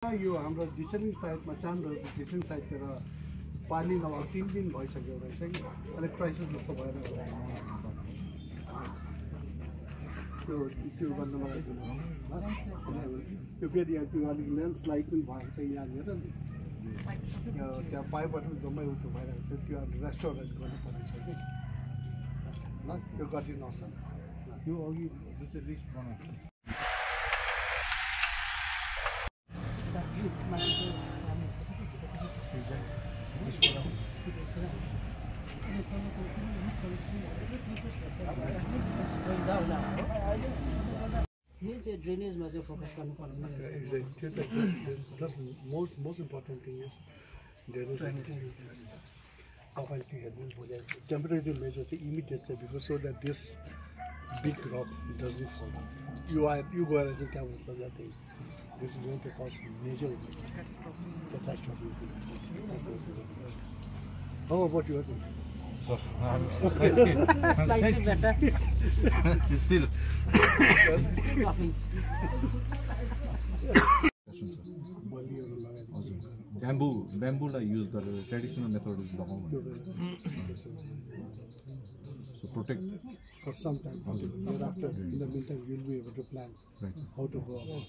यो हाम्रो डिसेलिङ साइडमा चान्दहरूको डिसेलिङ साइडतिर पानी नभएको तिन दिन भइसक्यो रहेछ कि? अलिक क्राइसिस जस्तो भएर। त्यो त्यो गर्न मलाई त्यो फेरि त्यो अलिक ल्यान्डस्लाइड पनि भएको छ यहाँनिर त्यहाँ पाइपहरू जम्मै उठ्नु भइरहेको छ। त्यो अब रेस्टोरेन्ट गर्नुपर्ने छ कि? ल त्यो गरिदिनुहोस् न। त्यो अघि जुन चाहिँ लिस्ट बनाएको छ मेन चाहिँ ड्रेनेजमा चाहिँ फोकस गर्नुपर्ने Exactly. That's, that's most most important thing is drainage. तपाईँले हेर्नु भने टेम्परेरी मेजर चाहिँ इमिडिएट चाहिँ because so that this big rock doesn't fall यो आए यो गएर चाहिँ त्यहाँ हुन्छ This is going to cause major catastrophe हो but you So, I'm slightly, I'm Slightly better. still. Coughing. बलिहरू लगाइदिनु ब्याम्बु ब्याम्बुलाई युज गरेर ट्रेडिसनल मेथोडहरू लगाउनु So protect for some time. After thereafter, in the meantime, you'll be able to plan right. how to go about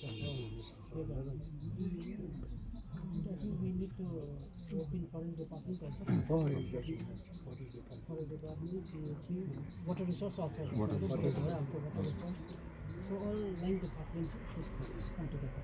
we need to open foreign department also. Oh, foreign exactly. Forest department. Forest department. Water resource also. Water, water resource. Also water resource. So all nine departments should come together.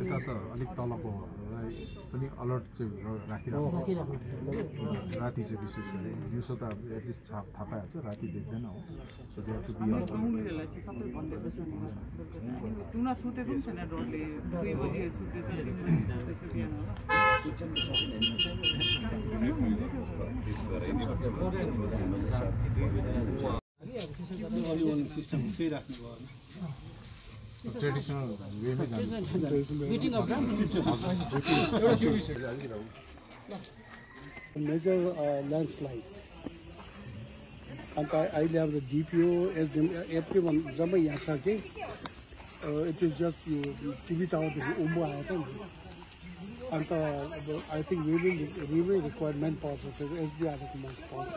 यता त अलिक तलकोलाई पनि alert चाहिँ राखिराख्नु राति चाहिँ विशेष गरी दिउँसो त एटलिस्ट थाहा थाहा पाइहाल्छ राति देख्दैन हो। सो दे टु बी अनि गाउँलेहरूलाई चाहिँ सबै भनिदिएको छु नि बेलुका चाहिँ। अनि टुना सुतेको पनि छैन डरले दुई बजी सुत्दैछ तिन बजी सुत्दैछ बिहान होला only one system, त्यही राख्नु भयो ट्रेडिसनल वेमै जान्छ मिटिङ अफ मेजर ल्यान्डस्लाइड अन्त अहिले अब डिपिओ एसडिएम एभ्री वान जम्मै यहाँ छ कि इट इज जस्ट यो टिभी टावरदेखि उँभो आयो त नि अन्त अब आई थिङ्क रिभिङ रिभिङ रिक्वायरमेन्ट पर्छ एसडिआरको मान्छे पाउँछ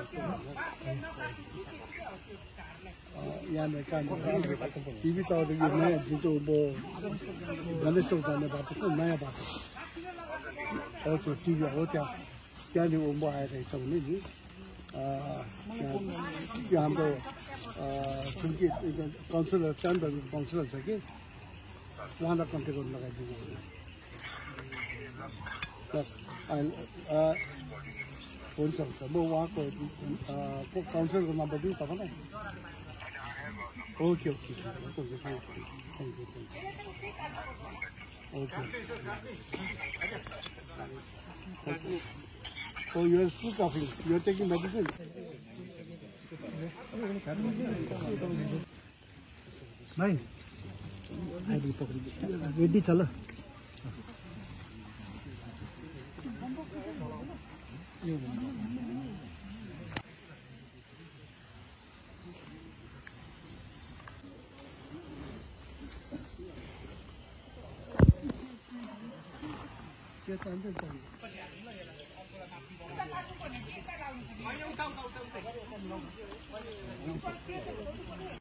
nhà này can đi bị tao chúng tôi bố nhà này chúng ta này bà cũng nãy bà ở chỗ tiêu ở chỗ nhà này ông bà này chồng này chứ 야 한번 중기 건설을 짠다 건설을 저기 하나 컨택 올라가지고 아 본성 뭐 와고 꼭 건설을 한번 뒤 가봐라 ready चला 就三分钟。不讲了，现在。现在他不管年纪，现在都是没有高高高定。你。